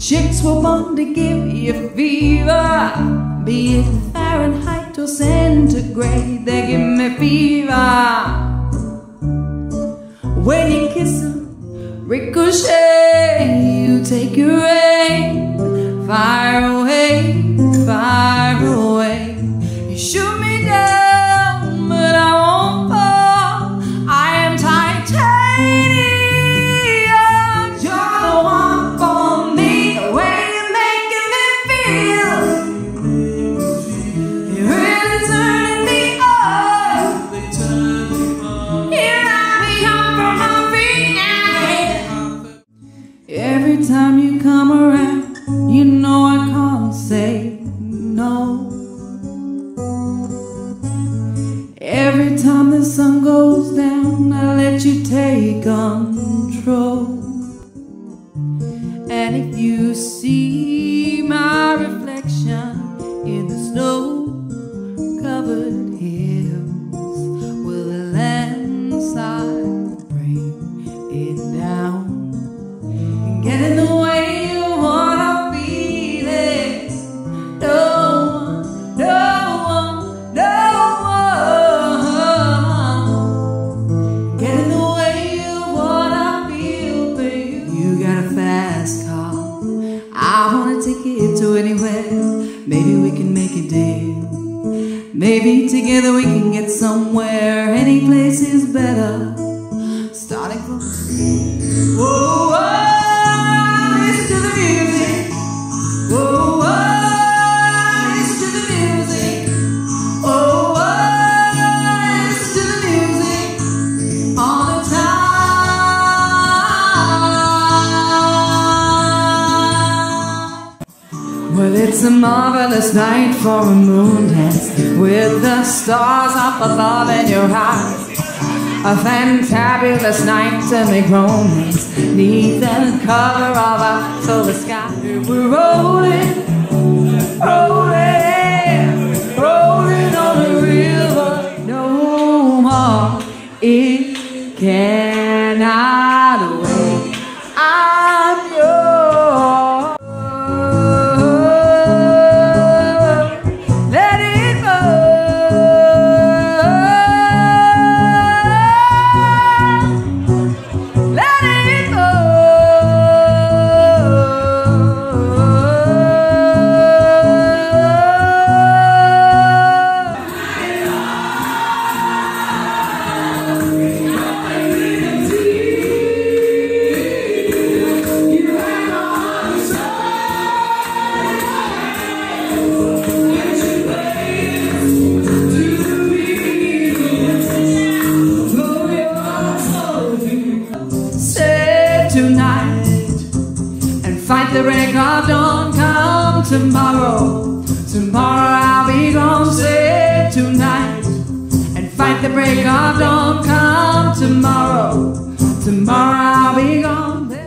Chicks were born to give you fever, be it Fahrenheit or centigrade. They give me fever. When you kiss them, ricochet, you take your you come around, you know I can't say no. Every time the sun goes down, I let you take control. And if you see Maybe we can make a deal. Maybe together we can get somewhere. Any place is better. Starting from Whoa, whoa, Well, it's a marvelous night for a moon dance with the stars up above in your eyes. A fantabulous night to make romance neath the cover of a solar sky. We're rolling, rolling, rolling on the river. No more, it cannot at the break of dawn come tomorrow. Tomorrow I'll be gone, say tonight. And fight the break of dawn come tomorrow. Tomorrow I'll be gone.